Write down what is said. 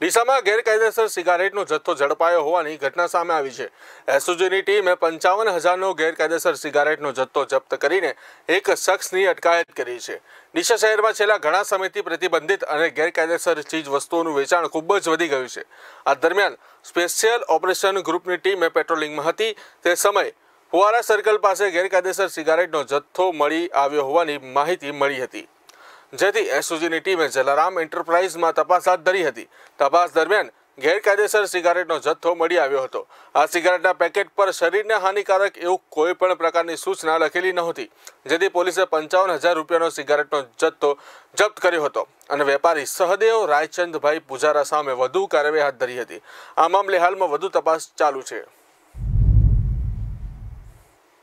ડીસામાં ગેરકાયદેસર સિગારેટનો જથ્થો ઝડપાયો હોવાની ઘટના સામે આવી છે. એસઓજીની ટીમે પંચાવન હજારનો ગેરકાયદેસર સિગારેટનો જથ્થો જપ્ત કરીને એક શખ્સની અટકાયત કરી છે. ડીસા શહેરમાં છેલ્લા ઘણા સમયથી પ્રતિબંધિત અને ગેરકાયદેસર ચીજ વસ્તુઓનું વેચાણ ખૂબ જ વધી ગયું છે. આ દરમિયાન સ્પેશિયલ ઓપરેશન ગ્રુપની ટીમે પેટ્રોલિંગમાં હતી. તે સમયે ફુવારા સર્કલ પાસે ગેરકાયદેસર સિગારેટનો જથ્થો મળી આવ્યો હોવાની માહિતી મળી હતી. જેથી એસઓજીની ટીમે જલારામ એન્ટરપ્રાઇઝમાં તપાસ હાથ ધરી હતી. તપાસ દરમિયાન ગેરકાયદેસર સિગારેટનો જથ્થો મળી આવ્યો હતો. આ સિગારેટના પેકેટ પર શરીરને હાનિકારક એવું કોઈ પણ પ્રકારની સૂચના લખેલી નહોતી, જેથી પોલીસે પંચાવન હજાર રૂપિયાનો સિગારેટનો જથ્થો જપ્ત કર્યો હતો અને વેપારી સહદેવ રાયચંદભાઈ પૂજારા સામે વધુ કાર્યવાહી હાથ ધરી હતી. આ મામલે હાલમાં વધુ તપાસ ચાલુ છે.